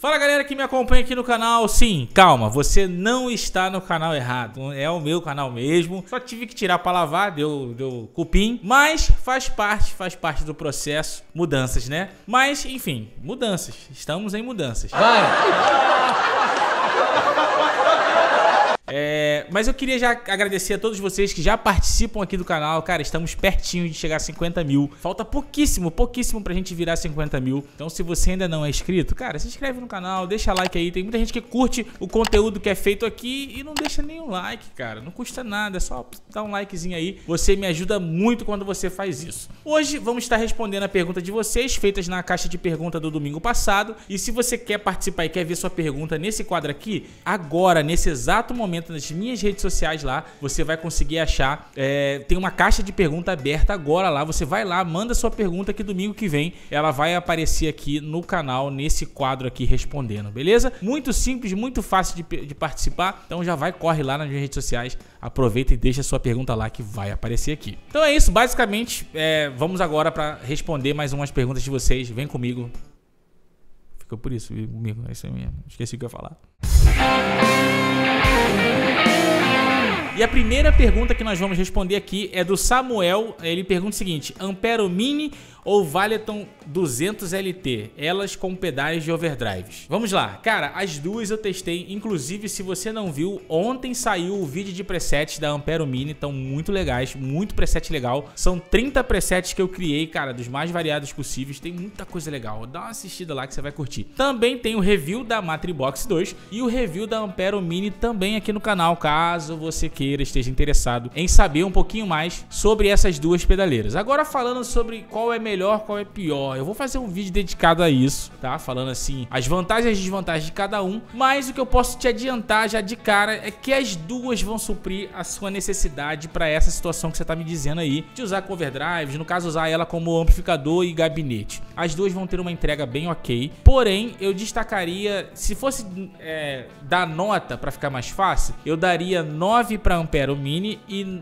Fala galera que me acompanha aqui no canal. Sim, calma, você não está no canal errado. É o meu canal mesmo. Só tive que tirar para lavar, deu, deu cupim. Mas faz parte, faz parte do processo. Mudanças, né? Mas, enfim, mudanças. Estamos em mudanças. Vai! É, mas eu queria já agradecer a todos vocês que já participam aqui do canal. Cara, estamos pertinho de chegar a 50 mil. Falta pouquíssimo, pouquíssimo pra gente virar 50 mil. Então, se você ainda não é inscrito, cara, se inscreve no canal, deixa like aí. Tem muita gente que curte o conteúdo que é feito aqui e não deixa nenhum like, cara. Não custa nada, é só dar um likezinho aí. Você me ajuda muito quando você faz isso. Hoje vamos estar respondendo a pergunta de vocês, feitas na caixa de pergunta do domingo passado. E se você quer participar e quer ver sua pergunta nesse quadro aqui, agora, nesse exato momento, momento nas minhas redes sociais lá, você vai conseguir achar. É, tem uma caixa de pergunta aberta agora lá. Você vai lá, manda sua pergunta que domingo que vem ela vai aparecer aqui no canal, nesse quadro aqui respondendo, beleza? Muito simples, muito fácil de, de participar. Então já vai, corre lá nas minhas redes sociais, aproveita e deixa sua pergunta lá que vai aparecer aqui. Então é isso, basicamente, é, vamos agora para responder mais umas perguntas de vocês. Vem comigo. Ficou por isso, comigo, é isso mesmo. Esqueci o que eu ia falar. E a primeira pergunta que nós vamos responder aqui é do Samuel. Ele pergunta o seguinte: Ampero Mini ou Valeton 200 LT, elas com pedais de overdrives. Vamos lá, cara, as duas eu testei, inclusive se você não viu, ontem saiu o vídeo de presets da Ampero Mini, estão muito legais, muito preset legal. São 30 presets que eu criei, cara, dos mais variados possíveis, tem muita coisa legal. Dá uma assistida lá que você vai curtir. Também tem o review da Matribox 2 e o review da Ampero Mini também aqui no canal, caso você queira, esteja interessado em saber um pouquinho mais sobre essas duas pedaleiras. Agora falando sobre qual é melhor melhor, qual é pior. Eu vou fazer um vídeo dedicado a isso, tá? Falando assim, as vantagens e desvantagens de cada um. Mas o que eu posso te adiantar já de cara é que as duas vão suprir a sua necessidade para essa situação que você tá me dizendo aí, de usar com overdrive, no caso usar ela como amplificador e gabinete. As duas vão ter uma entrega bem ok, porém eu destacaria, se fosse é, dar nota para ficar mais fácil, eu daria 9 para Ampero Mini e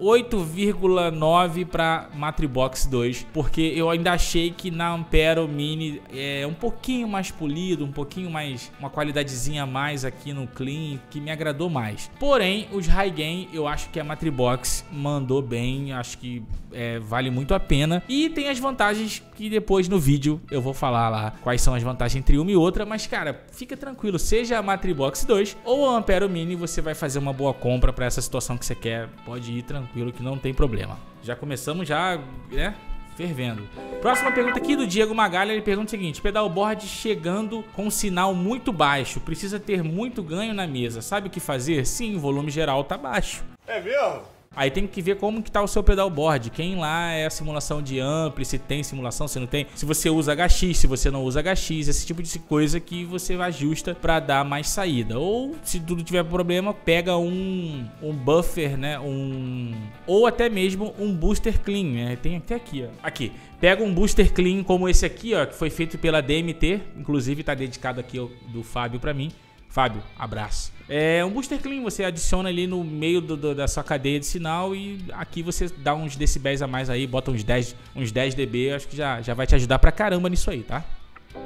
8,9 para Matribox 2, porque eu ainda achei que na Ampero Mini é um pouquinho mais polido, um pouquinho mais, uma qualidadezinha a mais aqui no clean, que me agradou mais. Porém, os high gain, eu acho que a Matribox mandou bem, acho que é, vale muito a pena. E tem as vantagens que depois no vídeo eu vou falar lá quais são as vantagens entre uma e outra, mas cara, fica tranquilo, seja a Matribox 2 ou a Ampero Mini, você vai fazer uma boa compra para essa situação que você quer, pode ir tranquilo que não tem problema. Já começamos já, né? Fervendo. Próxima pergunta aqui do Diego Magalha, ele pergunta o seguinte: pedalboard chegando com sinal muito baixo, precisa ter muito ganho na mesa. Sabe o que fazer? Sim, o volume geral tá baixo. É mesmo? Aí tem que ver como que tá o seu pedalboard, quem lá é a simulação de ampli, se tem simulação, se não tem, se você usa HX, se você não usa HX, esse tipo de coisa que você ajusta para dar mais saída. Ou se tudo tiver problema, pega um, um buffer, né, um ou até mesmo um booster clean, né? Tem até aqui, ó. Aqui. Pega um booster clean como esse aqui, ó, que foi feito pela DMT, inclusive tá dedicado aqui ó, do Fábio para mim. Fábio, abraço. É um booster clean, você adiciona ali no meio do, do, da sua cadeia de sinal e aqui você dá uns decibéis a mais aí, bota uns 10, uns 10 dB, acho que já, já vai te ajudar pra caramba nisso aí, tá?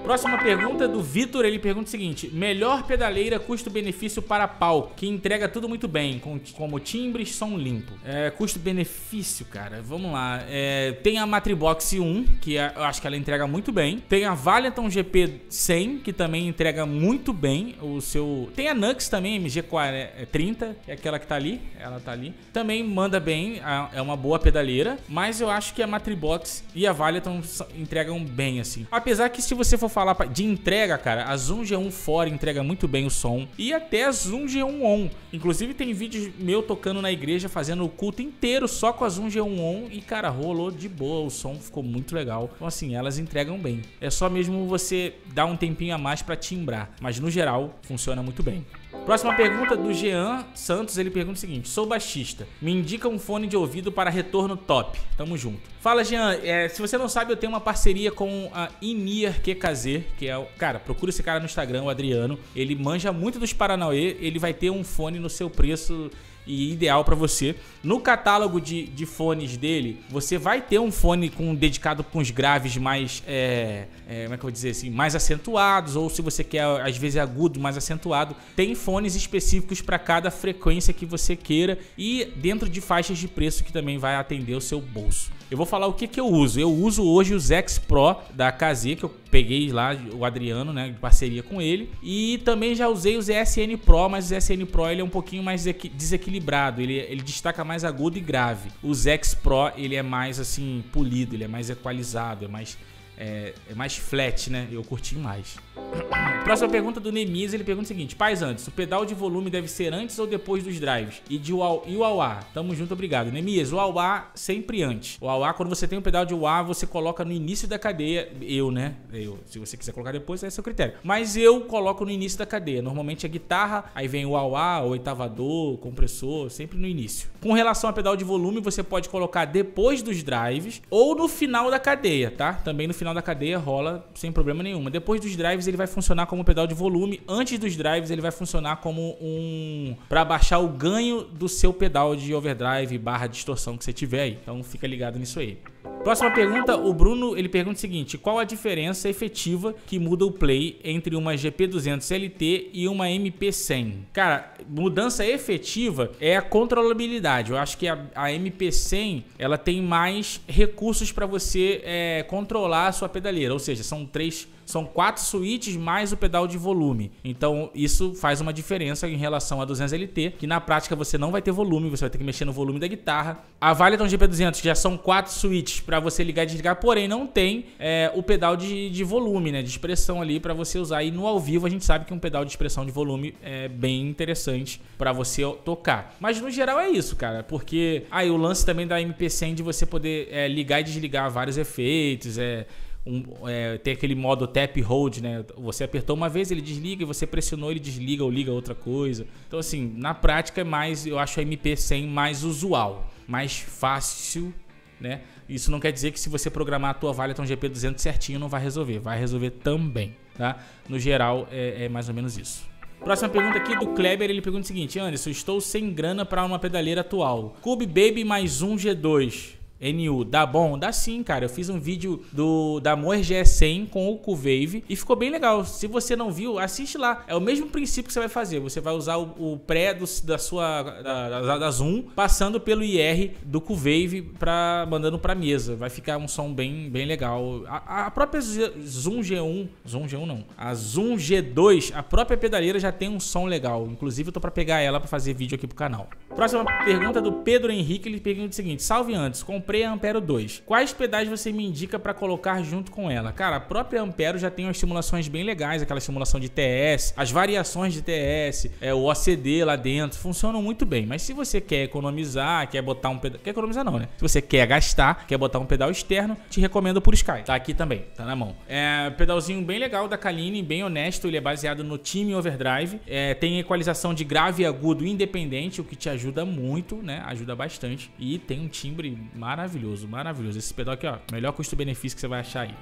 Próxima pergunta do Vitor, ele pergunta o seguinte: melhor pedaleira custo-benefício para palco, que entrega tudo muito bem, com, como timbre e som limpo. É, custo-benefício, cara, vamos lá. É, tem a Matribox 1, que é, eu acho que ela entrega muito bem. Tem a Valianton GP 100, que também entrega muito bem o seu. Tem a Nux também, MG30, é aquela que tá ali, ela tá ali. Também manda bem, é uma boa pedaleira, mas eu acho que a Matribox e a Valianton entregam bem assim. Apesar que se você você for falar de entrega, cara, a Zoom G1 fora entrega muito bem o som. E até a Zoom G1 on. Inclusive tem vídeo meu tocando na igreja, fazendo o culto inteiro só com a Zoom G1 on. E, cara, rolou de boa. O som ficou muito legal. Então, assim, elas entregam bem. É só mesmo você dar um tempinho a mais para timbrar. Mas, no geral, funciona muito bem. Próxima pergunta do Jean Santos, ele pergunta o seguinte: Sou baixista, me indica um fone de ouvido para retorno top. Tamo junto. Fala, Jean, é, se você não sabe, eu tenho uma parceria com a Inir QKZ, que é o. Cara, procura esse cara no Instagram, o Adriano. Ele manja muito dos Paranauê, ele vai ter um fone no seu preço e ideal para você. No catálogo de, de fones dele, você vai ter um fone com dedicado com os graves mais, é, é, como é que eu vou dizer assim, mais acentuados, ou se você quer às vezes agudo, mais acentuado. Tem fones específicos para cada frequência que você queira e dentro de faixas de preço que também vai atender o seu bolso. Eu vou falar o que, que eu uso. Eu uso hoje os X Pro da KZ, que eu peguei lá, o Adriano, né, de parceria com ele. E também já usei os ESN Pro, mas o ESN Pro ele é um pouquinho mais desequilibrado. Ele, ele destaca mais agudo e grave. Os X Pro ele é mais assim, polido, ele é mais equalizado, é mais é, é, mais flat, né? Eu curti mais. Próxima pergunta do Nemis, ele pergunta o seguinte: Pais antes, o pedal de volume deve ser antes ou depois dos drives? E, de e o AUA? Tamo junto, obrigado. Nemias, o AUA sempre antes. O AUA, quando você tem um pedal de UA, você coloca no início da cadeia. Eu, né? Eu. Se você quiser colocar depois, é seu critério. Mas eu coloco no início da cadeia. Normalmente é guitarra, aí vem o AUA, o oitavador, compressor, sempre no início. Com relação a pedal de volume, você pode colocar depois dos drives ou no final da cadeia, tá? Também no final da cadeia rola sem problema nenhum. Depois dos drives ele vai funcionar como um pedal de volume. Antes dos drives ele vai funcionar como um para baixar o ganho do seu pedal de overdrive barra distorção que você tiver aí. Então fica ligado nisso aí. Próxima pergunta, o Bruno ele pergunta o seguinte: qual a diferença efetiva que muda o play entre uma GP200 LT e uma MP100? Cara, mudança efetiva é a controlabilidade. Eu acho que a, a MP100 ela tem mais recursos para você é, controlar a sua pedaleira, ou seja, são três são quatro switches mais o pedal de volume. Então isso faz uma diferença em relação a 200LT, que na prática você não vai ter volume, você vai ter que mexer no volume da guitarra. A Valiton GP200 já são quatro switches para você ligar e desligar, porém não tem é, o pedal de, de volume, né, de expressão ali para você usar. E no ao vivo a gente sabe que um pedal de expressão de volume é bem interessante para você tocar. Mas no geral é isso, cara, porque aí ah, o lance também da MP100 de você poder é, ligar e desligar vários efeitos, é um, é, tem aquele modo tap hold, né? Você apertou uma vez, ele desliga, e você pressionou, ele desliga ou liga outra coisa. Então, assim, na prática é mais, eu acho a MP100 mais usual, mais fácil, né? Isso não quer dizer que se você programar a tua Valiton GP200 certinho não vai resolver, vai resolver também, tá? No geral é, é mais ou menos isso. Próxima pergunta aqui do Kleber, ele pergunta o seguinte: Anderson, estou sem grana para uma pedaleira atual. Cube Baby mais um G2. NU, dá bom? Dá sim, cara. Eu fiz um vídeo do da Moer GS100 com o Cuvave e ficou bem legal. Se você não viu, assiste lá. É o mesmo princípio que você vai fazer. Você vai usar o, o pré do, da sua da, da, da, Zoom passando pelo IR do Cuvave para mandando para mesa. Vai ficar um som bem bem legal. A, a própria Zoom G1, Zoom G1 não. A Zoom G2, a própria pedaleira já tem um som legal. Inclusive eu tô para pegar ela para fazer vídeo aqui pro canal. Próxima pergunta do Pedro Henrique, ele pergunta o seguinte: "Salve antes, comprei comprei a Ampero 2. Quais pedais você me indica para colocar junto com ela? Cara, a própria Ampero já tem umas simulações bem legais, aquela simulação de TS, as variações de TS, é, o OCD lá dentro, funcionam muito bem. Mas se você quer economizar, quer botar um pedal. Quer economizar não, né? Se você quer gastar, quer botar um pedal externo, te recomendo por Sky. Tá aqui também, tá na mão. É pedalzinho bem legal da Kaline, bem honesto, ele é baseado no Team Overdrive. É, tem equalização de grave e agudo independente, o que te ajuda muito, né? Ajuda bastante. E tem um timbre maravilhoso maravilhoso, maravilhoso. Esse pedal aqui, ó, melhor custo-benefício que você vai achar aí.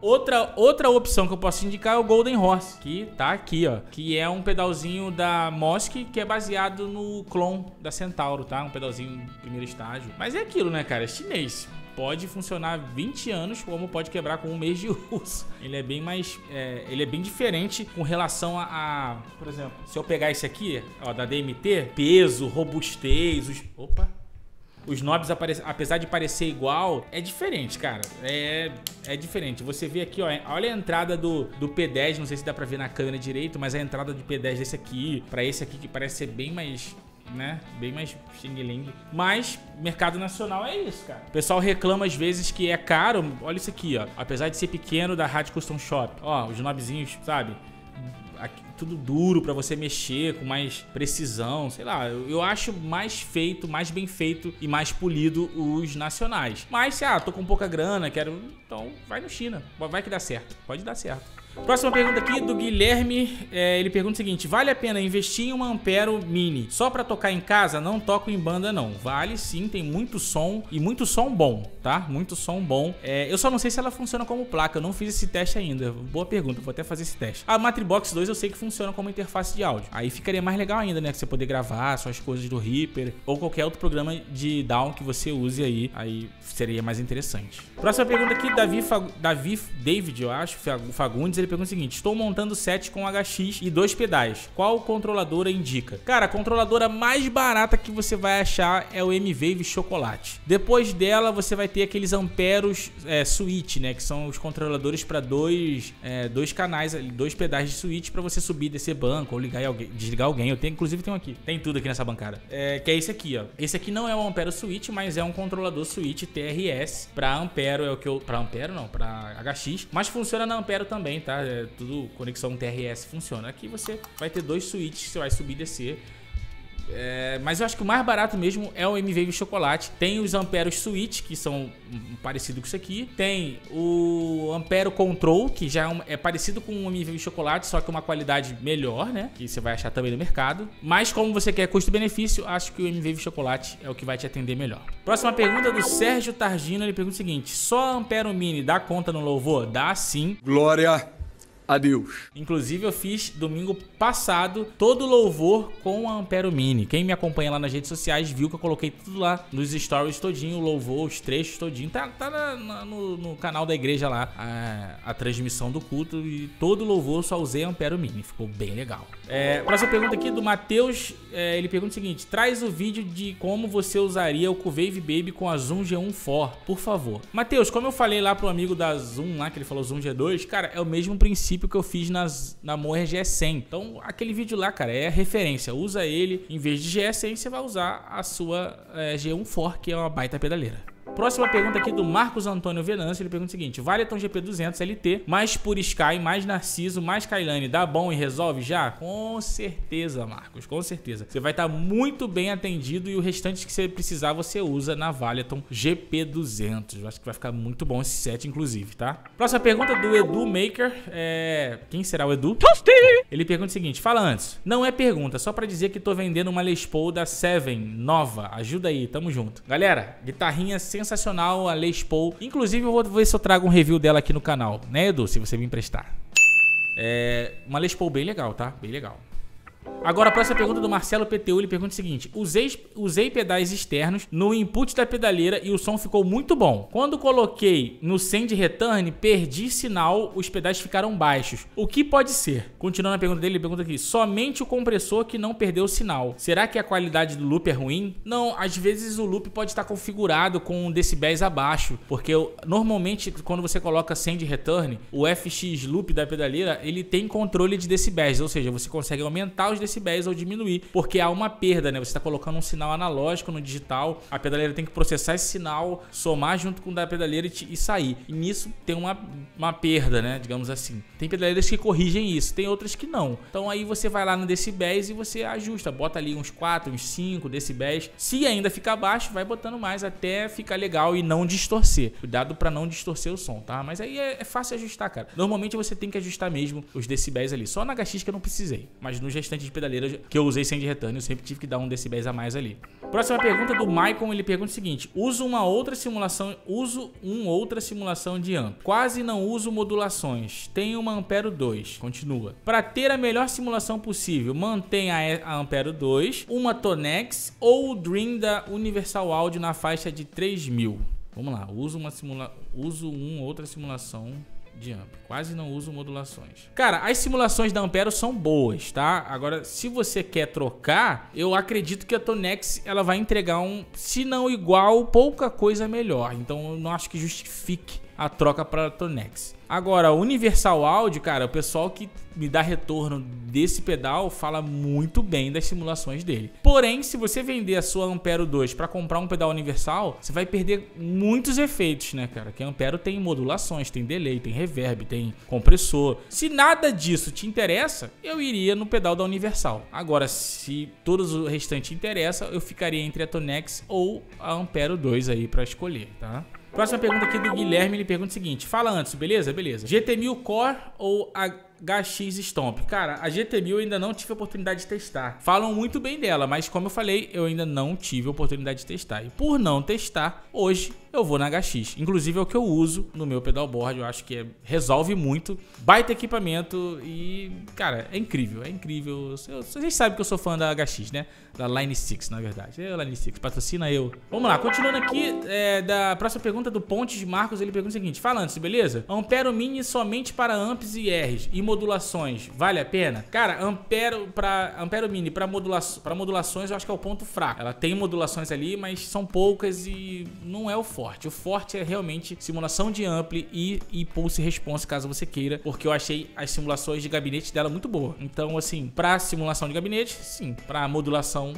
Outra, outra opção que eu posso indicar é o Golden Horse, que tá aqui, ó. Que é um pedalzinho da Mosk, que é baseado no clone da Centauro, tá? Um pedalzinho primeiro estágio. Mas é aquilo, né, cara? É chinês pode funcionar 20 anos, como pode quebrar com um mês de uso. Ele é bem mais. É, ele é bem diferente com relação a, a, Por exemplo, se eu pegar esse aqui, ó, da DMT, peso, robustez. Os, opa! Os knobs, apesar de parecer igual, é diferente, cara. É, é diferente. Você vê aqui, ó, olha a entrada do, do P10, não sei se dá pra ver na câmera direito, mas a entrada do P10 desse aqui, para esse aqui que parece ser bem mais né? Bem mais xing-ling. Mas mercado nacional é isso, cara. O pessoal reclama às vezes que é caro. Olha isso aqui, ó. Apesar de ser pequeno da Rádio Custom Shop. Ó, os knobzinhos, sabe? Tudo duro para você mexer com mais precisão, sei lá. Eu, eu, acho mais feito, mais bem feito e mais polido os nacionais. Mas se ah, tô com pouca grana, quero, então vai no China, vai que dá certo. Pode dar certo. Próxima pergunta aqui do Guilherme. É, ele pergunta o seguinte: vale a pena investir em uma Ampero Mini só para tocar em casa? Não toco em banda, não. Vale sim, tem muito som e muito som bom, tá? Muito som bom. É, eu só não sei se ela funciona como placa. Eu não fiz esse teste ainda. Boa pergunta, vou até fazer esse teste. A Matribox 2 eu sei que funciona como interface de áudio. Aí ficaria mais legal ainda, né? Que você poder gravar suas coisas do Reaper ou qualquer outro programa de down que você use aí. Aí seria mais interessante. Próxima pergunta aqui, Davi, Fag... Davi David, eu acho, Fagundes, ele pergunta o seguinte: Estou montando set com HX e dois pedais. Qual controladora indica? Cara, a controladora mais barata que você vai achar é o M-Wave Chocolate. Depois dela, você vai ter aqueles amperos é, switch, né? Que são os controladores para dois, é, dois canais, dois pedais de switch para você subir, descer banco ou ligar alguém, desligar alguém. Eu tenho, inclusive, tenho aqui. Tem tudo aqui nessa bancada. É, que é esse aqui, ó. Esse aqui não é um ampero switch, mas é um controlador switch TRS para ampero é o que eu para ampero não, para HX, mas funciona na ampero também, tá? É tudo conexão TRS funciona. Aqui você vai ter dois switches, você vai subir e descer é, mas eu acho que o mais barato mesmo é o MV Chocolate. Tem os Amperos Switch, que são parecido com isso aqui. Tem o Ampero Control, que já é, um, é parecido com o MV Chocolate, só que uma qualidade melhor, né? Que você vai achar também no mercado. Mas como você quer custo-benefício, acho que o MV Chocolate é o que vai te atender melhor. Próxima pergunta do Sérgio Targino. Ele pergunta o seguinte: só Ampero Mini dá conta no louvor? Dá sim. Glória Adeus. Inclusive, eu fiz domingo passado todo louvor com a Ampero Mini. Quem me acompanha lá nas redes sociais viu que eu coloquei tudo lá nos stories todinho, louvor, os trechos todinho. Tá, tá na, na, no, no, canal da igreja lá a, a, transmissão do culto e todo louvor só usei a Ampero Mini. Ficou bem legal. É, próxima pergunta aqui do Matheus. É, ele pergunta o seguinte: traz o vídeo de como você usaria o Cuvave Baby com a Zoom G1 For, por favor. Matheus, como eu falei lá pro amigo da Zoom lá, que ele falou Zoom G2, cara, é o mesmo princípio princípio que eu fiz nas, na Moer GS100. Então, aquele vídeo lá, cara, é referência. Usa ele, em vez de GS100, você vai usar a sua é, G1 For, que é uma baita pedaleira. Próxima pergunta aqui do Marcos Antônio Venâncio. Ele pergunta o seguinte: Valeton GP200 LT, mais Pure Sky, mais Narciso, mais Kailane, dá bom e resolve já? Com certeza, Marcos, com certeza. Você vai estar muito bem atendido e o restante que você precisar você usa na Valeton GP200. Eu acho que vai ficar muito bom esse set, inclusive, tá? Próxima pergunta do Edu Maker. É... Quem será o Edu? Tosti! Ele pergunta o seguinte: Fala antes. Não é pergunta, só para dizer que tô vendendo uma Les Paul da Seven nova. Ajuda aí, tamo junto. Galera, guitarrinha sensacional sensacional, a Les Paul. Inclusive, eu vou ver se eu trago um review dela aqui no canal, né, Edu? Se você me emprestar. É uma Les Paul bem legal, tá? Bem legal. Agora, a próxima pergunta do Marcelo PTU, ele pergunta o seguinte: usei, usei pedais externos no input da pedaleira e o som ficou muito bom. Quando coloquei no send return, perdi sinal, os pedais ficaram baixos. O que pode ser? Continuando a pergunta dele, ele pergunta aqui: somente o compressor que não perdeu sinal. Será que a qualidade do loop é ruim? Não, às vezes o loop pode estar configurado com decibéis abaixo, porque normalmente quando você coloca send return, o FX loop da pedaleira, ele tem controle de decibéis, ou seja, você consegue aumentar os decibéis decibéis ou diminuir, porque há uma perda, né? Você está colocando um sinal analógico no digital, a pedaleira tem que processar esse sinal, somar junto com o da pedaleira e, te, e sair. E nisso tem uma, uma perda, né? Digamos assim. Tem pedaleiras que corrigem isso, tem outras que não. Então aí você vai lá no decibéis e você ajusta, bota ali uns 4, uns 5 decibéis. Se ainda ficar baixo, vai botando mais até ficar legal e não distorcer. Cuidado para não distorcer o som, tá? Mas aí é, é, fácil ajustar, cara. Normalmente você tem que ajustar mesmo os decibéis ali. Só na HX que eu não precisei, mas nos restantes de pedaleira que eu usei sem de return, eu sempre tive que dar um decibéis a mais ali. Próxima pergunta do Maicon, ele pergunta o seguinte: uso uma outra simulação, uso um outra simulação de amp. Quase não uso modulações. Tenho uma Ampero 2. Continua. Para ter a melhor simulação possível, mantenha a Ampero 2, uma Tonex ou o Dream da Universal Audio na faixa de 3000. Vamos lá, uso uma simula uso uma outra simulação de amp. Quase não uso modulações. Cara, as simulações da Ampero são boas, tá? Agora, se você quer trocar, eu acredito que a Tonex ela vai entregar um, se não igual, pouca coisa melhor. Então, eu não acho que justifique a troca para a Tonex. Agora, Universal Audio, cara, o pessoal que me dá retorno desse pedal fala muito bem das simulações dele. Porém, se você vender a sua Ampero 2 para comprar um pedal universal, você vai perder muitos efeitos, né, cara? Que a Ampero tem modulações, tem delay, tem reverb, tem compressor. Se nada disso te interessa, eu iria no pedal da Universal. Agora, se todos o restante interessa, eu ficaria entre a Tonex ou a Ampero 2 aí para escolher, tá? Próxima pergunta aqui do Guilherme, ele pergunta o seguinte: Fala antes, beleza? Beleza. GT1000 Core ou HX Stomp. Cara, a GT1000 eu ainda não tive a oportunidade de testar. Falam muito bem dela, mas como eu falei, eu ainda não tive a oportunidade de testar. E por não testar, hoje eu vou na HX. Inclusive é o que eu uso no meu pedalboard, eu acho que é, resolve muito. Baita equipamento e, cara, é incrível, é incrível. Eu, vocês sabem que eu sou fã da HX, né? Da Line 6, na verdade. É Line 6, patrocina eu. Vamos lá, continuando aqui, é, da próxima pergunta do Pontes Marcos, ele pergunta o seguinte, fala antes, beleza? Ampero Mini somente para amps e Rs e modulações, vale a pena? Cara, Ampero, pra, Ampero Mini para modula modulações eu acho que é o ponto fraco. Ela tem modulações ali, mas são poucas e não é o forte forte. O forte é realmente simulação de ampli e, e pulse response, caso você queira, porque eu achei as simulações de gabinete dela muito boa. Então, assim, para simulação de gabinete, sim. Para modulação,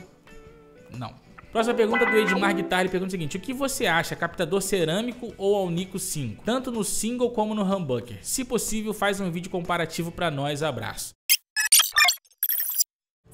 não. Próxima pergunta do Edmar Guitar, pergunta o seguinte: O que você acha, captador cerâmico ou Alnico 5? Tanto no single como no humbucker. Se possível, faz um vídeo comparativo para nós. Abraço.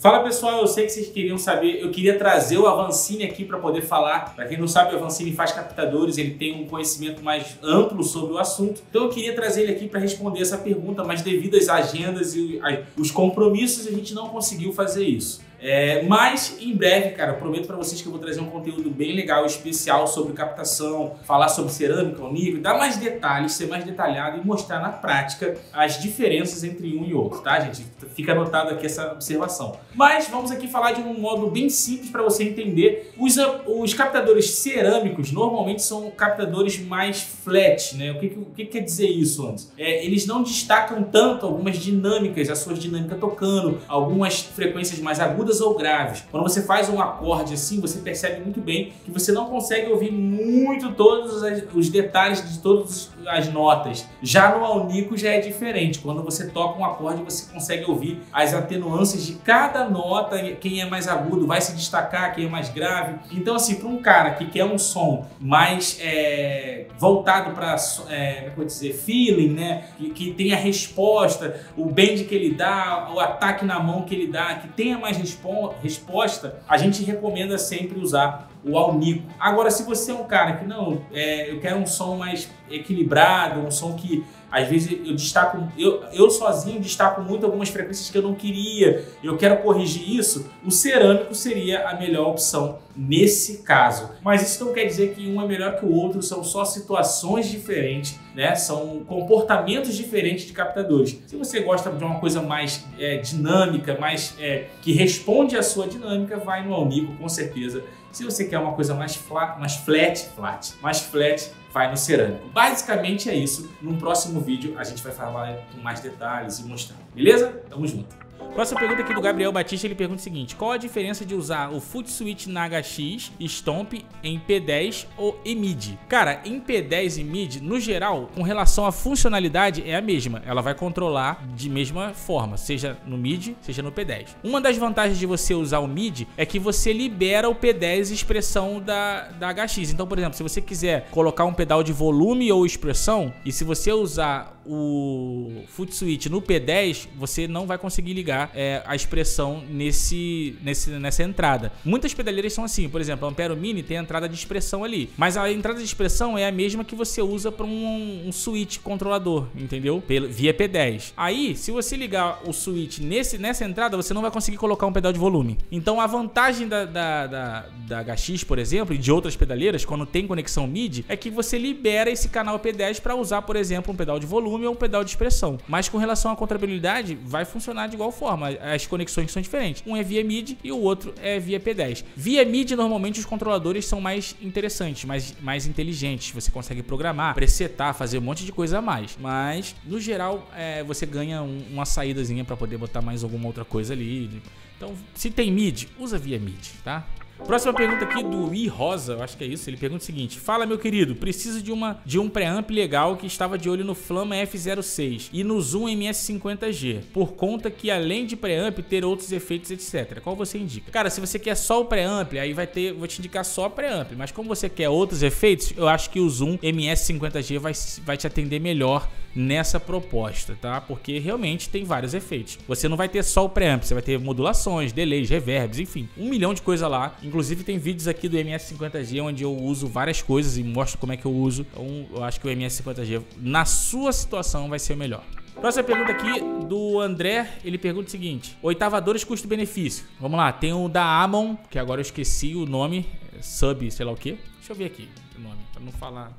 Fala pessoal, eu sei que vocês queriam saber, eu queria trazer o Avancini aqui para poder falar. Para quem não sabe, o Avancini faz captadores, ele tem um conhecimento mais amplo sobre o assunto. Então eu queria trazer ele aqui para responder essa pergunta, mas devido às agendas e os compromissos, a gente não conseguiu fazer isso. É, mas em breve, cara, prometo para vocês que eu vou trazer um conteúdo bem legal, especial sobre captação, falar sobre cerâmica, o nível, dar mais detalhes, ser mais detalhado e mostrar na prática as diferenças entre um e outro, tá, gente? Fica anotado aqui essa observação. Mas vamos aqui falar de um modo bem simples para você entender. Os, os captadores cerâmicos normalmente são captadores mais flat, né? O que, que quer dizer isso antes? É, eles não destacam tanto algumas dinâmicas, as suas dinâmicas tocando, algumas frequências mais agudas agudas ou graves. Quando você faz um acorde assim, você percebe muito bem que você não consegue ouvir muito todos os detalhes de todas as notas. Já no Alnico já é diferente. Quando você toca um acorde, você consegue ouvir as atenuâncias de cada nota, quem é mais agudo vai se destacar, quem é mais grave. Então, assim, para um cara que quer um som mais é, voltado para, é, como é dizer, feeling, né? Que, que tenha resposta, o bend que ele dá, o ataque na mão que ele dá, que tenha mais resposta resposta, a gente recomenda sempre usar o Alnico. Agora, se você é um cara que não, é, eu quero um som mais equilibrado, um som que às vezes eu destaco, eu, eu sozinho destaco muito algumas frequências que eu não queria, eu quero corrigir isso, o cerâmico seria a melhor opção nesse caso. Mas isso não quer dizer que um é melhor que o outro, são só situações diferentes, né? São comportamentos diferentes de captadores. Se você gosta de uma coisa mais é, dinâmica, mais é, que responde à sua dinâmica, vai no Alnico com certeza. Se você quer uma coisa mais flat, mais flat, flat, mais flat, vai no cerâmico. Basicamente é isso. Num próximo vídeo a gente vai falar com mais detalhes e mostrar. Beleza? Tamo junto. Próxima pergunta aqui do Gabriel Batista, ele pergunta o seguinte: qual a diferença de usar o Foot Switch na HX Stomp em P10 ou em MIDI? Cara, em P10 e MIDI, no geral, com relação à funcionalidade, é a mesma. Ela vai controlar de mesma forma, seja no MIDI, seja no P10. Uma das vantagens de você usar o MIDI é que você libera o P10 expressão da, da HX. Então, por exemplo, se você quiser colocar um pedal de volume ou expressão, e se você usar o Foot Switch no P10, você não vai conseguir ligar é, a expressão nesse, nesse, nessa entrada. Muitas pedaleiras são assim, por exemplo, a Ampero Mini tem a entrada de expressão ali, mas a entrada de expressão é a mesma que você usa para um, um switch controlador, entendeu? Pelo, via P10. Aí, se você ligar o switch nesse, nessa entrada, você não vai conseguir colocar um pedal de volume. Então, a vantagem da, da, da, da HX, por exemplo, e de outras pedaleiras, quando tem conexão MIDI, é que você libera esse canal P10 para usar, por exemplo, um pedal de volume ou um pedal de expressão. Mas com relação à controlabilidade, vai funcionar de igual forma. As conexões são diferentes. Um é via MIDI e o outro é via P10. Via MIDI, normalmente os controladores são mais interessantes, mais, mais inteligentes. Você consegue programar, presetar, fazer um monte de coisa a mais. Mas, no geral, é, você ganha um, uma saídazinha para poder botar mais alguma outra coisa ali. Então, se tem MIDI, usa via MIDI, tá? Próxima pergunta aqui do I Rosa, eu acho que é isso. Ele pergunta o seguinte: Fala, meu querido, preciso de uma de um preamp legal que estava de olho no Flama F06 e no Zoom MS50G, por conta que além de preamp ter outros efeitos, etc. Qual você indica? Cara, se você quer só o preamp, aí vai ter, vou te indicar só preamp, mas como você quer outros efeitos, eu acho que o Zoom MS50G vai, vai te atender melhor nessa proposta, tá? Porque realmente tem vários efeitos. Você não vai ter só o preamp, você vai ter modulações, delays, reverbs, enfim, um milhão de coisa lá. Inclusive tem vídeos aqui do MS50G onde eu uso várias coisas e mostro como é que eu uso. Então eu acho que o MS50G na sua situação vai ser o melhor. Próxima pergunta aqui do André, ele pergunta o seguinte: oitavadores custo-benefício. Vamos lá, tem o da Amon, que agora eu esqueci o nome, sub, sei lá o que. Deixa eu ver aqui o nome, pra não falar.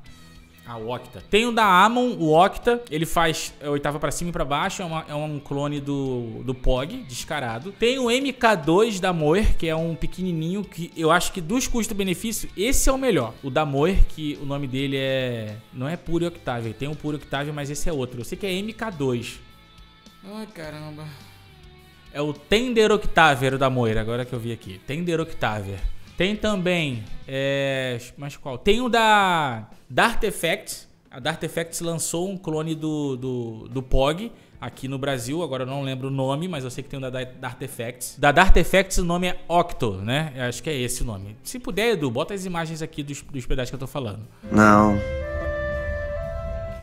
Ah, o Octa. Tem o da Amon, o Octa. Ele faz é, oitava pra cima e pra baixo. É, uma- é um clone do, do POG, descarado. Tem o MK2 da Moer, que é um pequenininho que eu acho que dos custo-benefício, esse é o melhor. O da Moer, que o nome dele é... Não é Puro Octave. Tem o Puro Octave, mas esse é outro. Eu sei que é MK2. Ai, caramba. É o Tender Octaver da Moira, agora que eu vi aqui. Tender Octaver. Tem também. É, mas qual? Tem o da, da. A da lançou um clone do, do, do POG aqui no Brasil. Agora eu não lembro o nome, mas eu sei que tem o da, da. Da, da Artifacts o nome é Octo, né? Eu acho que é esse o nome. Se puder, Edu, bota as imagens aqui dos, dos pedaços que eu tô falando. Não.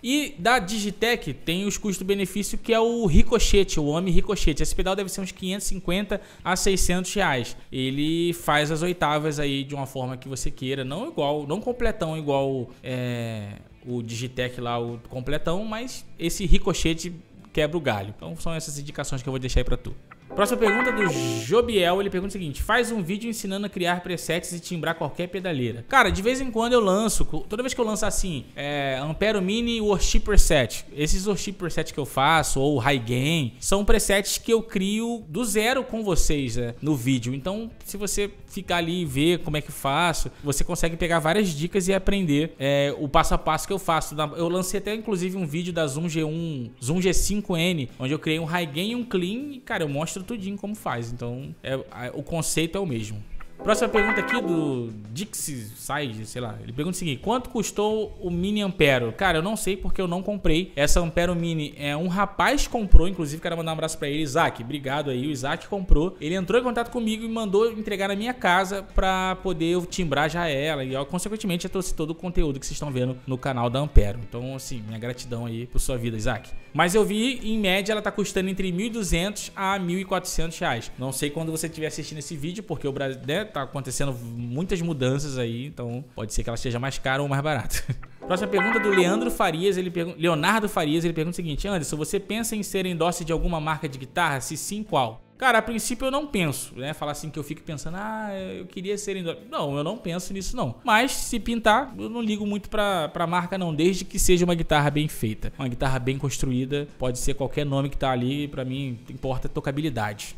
E da Digitec tem os custo-benefício que é o ricochete, o Homem Ricochete. Esse pedal deve ser uns 550 a 600 reais. Ele faz as oitavas aí de uma forma que você queira, não igual, não completão igual é, o Digitec lá, o completão, mas esse ricochete quebra o galho. Então são essas indicações que eu vou deixar aí pra tu. Próxima pergunta do Jobiel, ele pergunta o seguinte: faz um vídeo ensinando a criar presets e timbrar qualquer pedaleira. Cara, de vez em quando eu lanço, toda vez que eu lanço assim, é, Ampero Mini Worship Preset. Esses Worship Presets que eu faço, ou High Gain, são presets que eu crio do zero com vocês né, no vídeo. Então, se você ficar ali e ver como é que eu faço, você consegue pegar várias dicas e aprender é, o passo a passo que eu faço. Eu lancei até inclusive um vídeo da Zoom G1, Zoom G5N, onde eu criei um High Gain e um Clean e, cara, eu mostro tudinho como faz. Então, é, o conceito é o mesmo. Próxima pergunta aqui do Dixie Side, sei lá. Ele pergunta o seguinte: quanto custou o Mini Ampero? Cara, eu não sei porque eu não comprei. Essa Ampero Mini é um rapaz comprou, inclusive quero mandar um abraço para ele, Isaac. Obrigado aí, o Isaac comprou. Ele entrou em contato comigo e mandou entregar na minha casa para poder eu timbrar já ela e, ó, consequentemente, eu trouxe todo o conteúdo que vocês estão vendo no canal da Ampero. Então, assim, minha gratidão aí por sua vida, Isaac. Mas eu vi, em média, ela tá custando entre 1.200 a 1.400 reais. Não sei quando você estiver assistindo esse vídeo, porque o Brasil né, tá acontecendo muitas mudanças aí, então pode ser que ela esteja mais cara ou mais barata. Próxima pergunta do Leandro Farias, ele pergunta, Leonardo Farias, ele pergunta o seguinte: Anderson, você pensa em ser endosse de alguma marca de guitarra? Se sim, qual? Cara, a princípio eu não penso, né? Falar assim que eu fico pensando, ah, eu queria ser endosse. Não, eu não penso nisso, não. Mas se pintar, eu não ligo muito pra, pra marca, não. Desde que seja uma guitarra bem feita. Uma guitarra bem construída. Pode ser qualquer nome que tá ali. Pra mim, importa tocabilidade.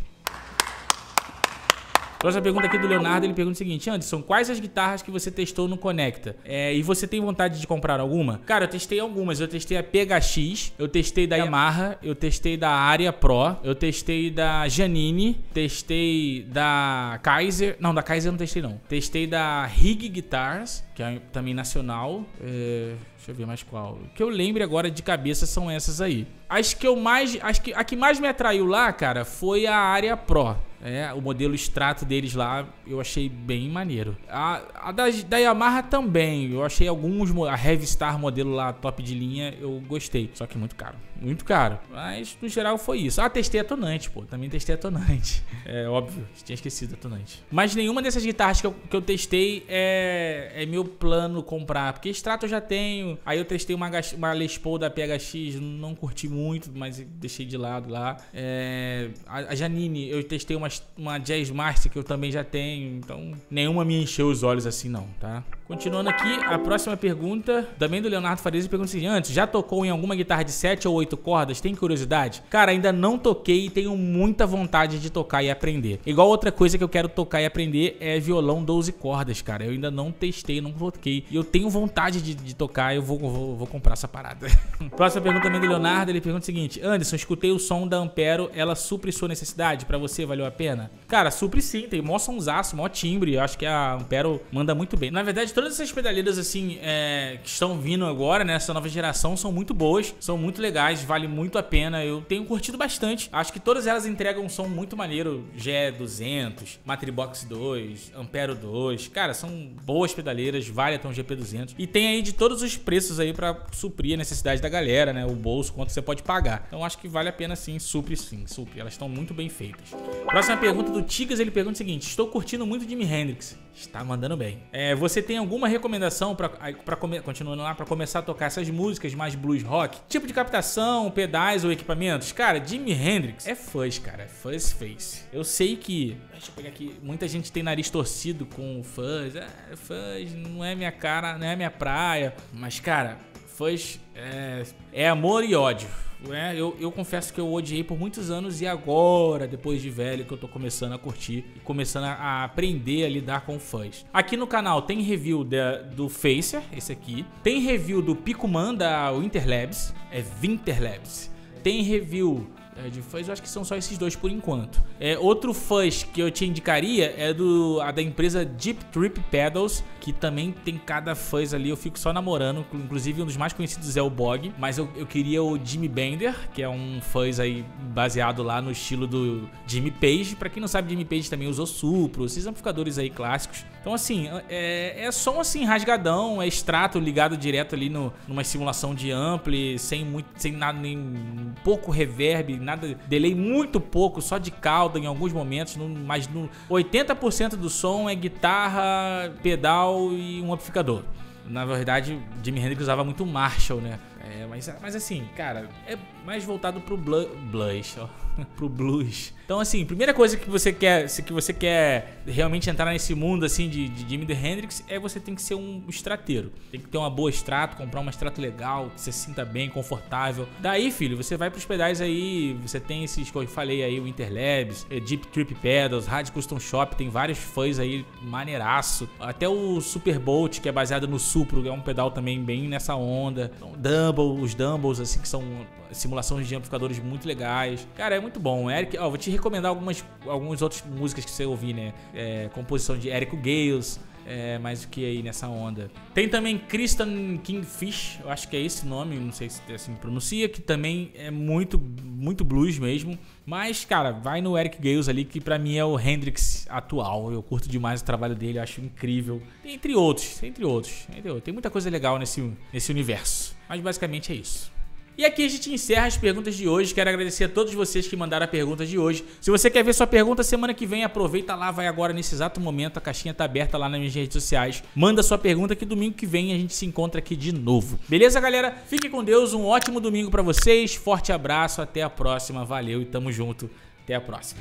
Próxima pergunta aqui do Leonardo, ele pergunta o seguinte: Anderson, quais as guitarras que você testou no Conecta? É, e você tem vontade de comprar alguma? Cara, eu testei algumas. Eu testei a PHX, eu testei da Yamaha, eu testei da Aria Pro, eu testei da Janine, testei da Kaiser. Não, da Kaiser eu não testei, não. Testei da Rig Guitars, que é também nacional. É, Deixa eu ver mais qual. O que eu lembre agora de cabeça são essas aí. As que eu mais. Acho que a que mais me atraiu lá, cara, foi a área Pro. É, o modelo extrato deles lá eu achei bem maneiro. A, a da, da Yamaha também. Eu achei alguns. A Heavy Star modelo lá, top de linha, eu gostei. Só que muito caro. Muito caro. Mas no geral foi isso. Ah, testei a tonante, pô. Também testei a tonante. É óbvio, tinha esquecido a tonante. Mas nenhuma dessas guitarras que eu, que eu testei é, é meu plano comprar. Porque extrato eu já tenho. Aí eu testei uma, uma Les Paul da PHX, não curti muito, mas deixei de lado lá. É, a, a Janine, eu testei uma, uma Jazz Master que eu também já tenho. Então, nenhuma me encheu os olhos assim, não, tá? Continuando aqui, a próxima pergunta, também do Leonardo Farias, pergunta o seguinte: antes, já tocou em alguma guitarra de 7 ou 8 cordas? Tem curiosidade? Cara, ainda não toquei e tenho muita vontade de tocar e aprender. Igual outra coisa que eu quero tocar e aprender é violão 12 cordas, cara. Eu ainda não testei, não toquei. E eu tenho vontade de, de tocar, eu vou, vou, vou, comprar essa parada. próxima pergunta também do Leonardo, ele pergunta o seguinte: Anderson, escutei o som da Ampero, ela supre sua necessidade? Para você, valeu a pena? Cara, supre sim, tem mó somzaço, mó timbre. Eu acho que a Ampero manda muito bem. Na verdade, todas essas pedaleiras assim é, que estão vindo agora nessa nova geração são muito boas, são muito legais, vale muito a pena. Eu tenho curtido bastante. Acho que todas elas entregam um som muito maneiro. G200, Matribox 2, Ampero 2. Cara, são boas pedaleiras, vale até um GP200. E tem aí de todos os preços aí para suprir a necessidade da galera, né? O bolso, quanto você pode pagar. Então acho que vale a pena sim, supre sim, supre. Elas estão muito bem feitas. Próxima pergunta do Tigas, ele pergunta o seguinte: Estou curtindo muito Jimi Hendrix. Está mandando bem. É, você tem alguma recomendação para continuando lá para começar a tocar essas músicas mais blues rock? Tipo de captação, pedais ou equipamentos? Cara, Jimi Hendrix é fuzz, cara, é fuzz face. Eu sei que, deixa eu pegar aqui, muita gente tem nariz torcido com fuzz. É, fuzz não é minha cara, não é minha praia, mas cara, fuzz é, é amor e ódio. É, eu, eu confesso que eu odiei por muitos anos e agora, depois de velho, que eu tô começando a curtir e começando a aprender a lidar com fãs. Aqui no canal tem review do Facer, esse aqui. Tem review do Picuman da Winterlabs, é Winterlabs. Tem review é, de fãs, eu acho que são só esses dois por enquanto. É, outro fãs que eu te indicaria é do a da empresa Deep Trip Pedals, que também tem cada fãs ali, eu fico só namorando. Inclusive, um dos mais conhecidos é o Bog, mas eu, eu queria o Jimmy Bender, que é um fãs aí baseado lá no estilo do Jimmy Page. Para quem não sabe, Jimmy Page também usou Supro, esses amplificadores aí clássicos. Então, assim, é, é som assim, rasgadão, é extrato ligado direto ali no, numa simulação de ampli, sem muito, sem nada, nem pouco reverb, nada, delay muito pouco, só de cauda em alguns momentos, no, mas no 80% do som é guitarra, pedal e um amplificador. Na verdade, Jimi Hendrix usava muito Marshall, né? É, mas, mas assim, cara, é mais voltado pro blues, blues ó, pro blues. Então, assim, primeira coisa que você quer, se que você quer realmente entrar nesse mundo assim de, de Jimi Hendrix é você tem que ser um extrateiro. Tem que ter uma boa extrato, comprar uma extrato legal, que você sinta bem, confortável. Daí, filho, você vai pros pedais aí, você tem esses que eu falei aí, o Interlabs, é, Deep Trip Pedals, Rádio Custom Shop, tem vários fãs aí maneiraço. Até o Super Bolt, que é baseado no Supro, é um pedal também bem nessa onda. Então, Dumble, os Dumbles, assim, que são simulações de amplificadores muito legais. Cara, é muito bom. Eric, ó, vou te recomendar algumas, algumas outras músicas que você ouvir, né? É, composição de Eric Gales. É, mais que aí nessa onda. Tem também Christian Kingfish, eu acho que é esse nome, não sei se assim pronuncia, que também é muito, muito blues mesmo. Mas, cara, vai no Eric Gales ali, que pra mim é o Hendrix atual. Eu curto demais o trabalho dele, acho incrível. Entre outros, entre outros, entre outros. Tem muita coisa legal nesse, nesse universo. Mas basicamente é isso. E aqui a gente encerra as perguntas de hoje. Quero agradecer a todos vocês que mandaram a pergunta de hoje. Se você quer ver sua pergunta semana que vem, aproveita lá, vai agora nesse exato momento. A caixinha tá aberta lá nas minhas redes sociais. Manda sua pergunta que domingo que vem a gente se encontra aqui de novo. Beleza, galera? Fique com Deus. Um ótimo domingo para vocês. Forte abraço. Até a próxima. Valeu e tamo junto. Até a próxima.